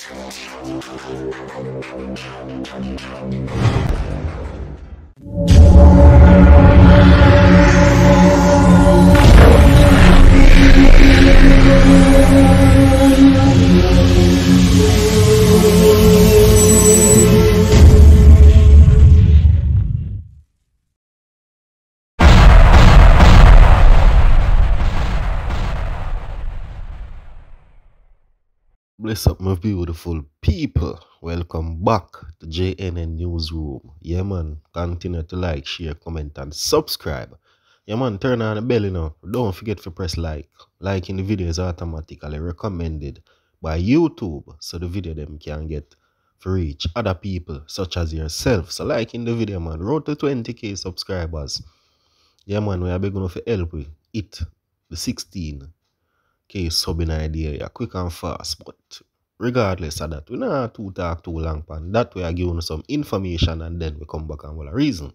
Thank you. Bless up, my beautiful people. Welcome back to JNN Newsroom. Yeah, man. Continue to like, share, comment, and subscribe. Yeah, man. Turn on the bell, you. Don't forget to press like. Liking the video is automatically recommended by YouTube, so the video them can get to reach other people such as yourself. So, liking the video, man. Road to 20k subscribers. Yeah, man. We are beginning to help with it. The 16 case subbing idea yeah, quick and fast. But regardless of that, we not too talk too long pan. That way I give you some information and then we come back and well reason.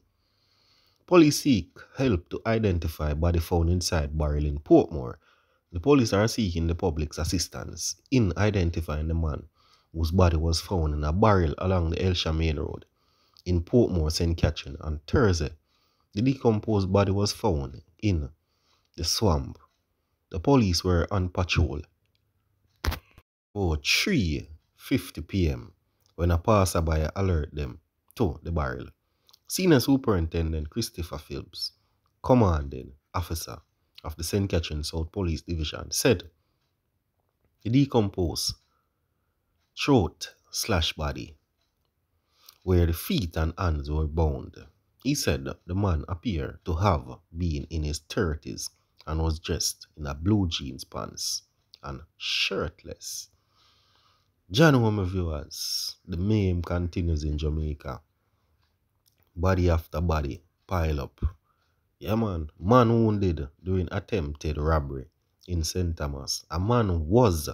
Police seek help to identify body found inside barrel in Portmore. The police are seeking the public's assistance in identifying the man whose body was found in a barrel along the Elsha Main Road in Portmore, St. Catherine on Thursday. The decomposed body was found in the swamp the police were on patrol for 3.50 p.m. when a passerby alerted them to the barrel. Senior Superintendent Christopher Phillips, commanding officer of the St. Catherine South Police Division, said the decomposed throat slash body where the feet and hands were bound. He said the man appeared to have been in his 30s and was dressed in a blue jeans pants and shirtless. John Home viewers, the meme continues in Jamaica. Body after body pile up. Yeah man, man wounded during attempted robbery in St. Thomas. A man was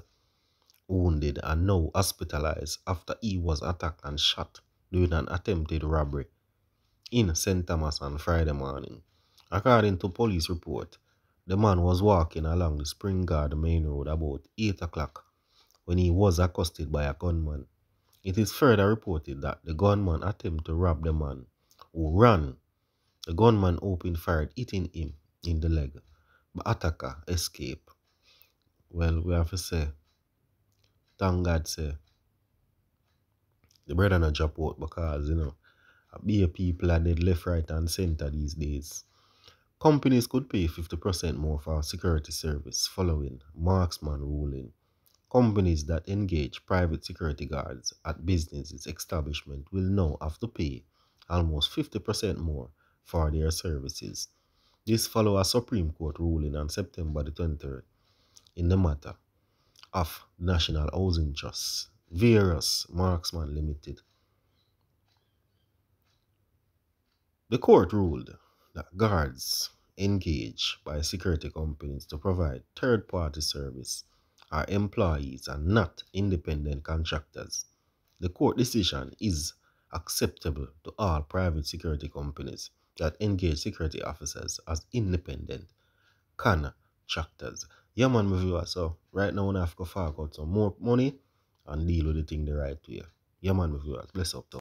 wounded and now hospitalized after he was attacked and shot during an attempted robbery in St. Thomas on Friday morning. According to police report, the man was walking along the Spring Garden main road about 8 o'clock when he was accosted by a gunman. It is further reported that the gunman attempted to rob the man who ran. The gunman opened fire, hitting him in the leg. But attacker escaped. Well, we have to say, thank God, say, the brother not drop out because, you know, a people are dead left, right, and center these days. Companies could pay 50% more for security service following Marksman ruling. Companies that engage private security guards at businesses establishment will now have to pay almost 50% more for their services. This follows a Supreme Court ruling on September the 23rd in the matter of National Housing Trust, Various Marksman Limited. The court ruled that guards engaged by security companies to provide third-party service are employees and not independent contractors. The court decision is acceptable to all private security companies that engage security officers as independent contractors. Yeah, man, my viewer. So, right now, I have to fork out some more money and deal with the thing the right way. Yeah, man, my viewers. Bless up.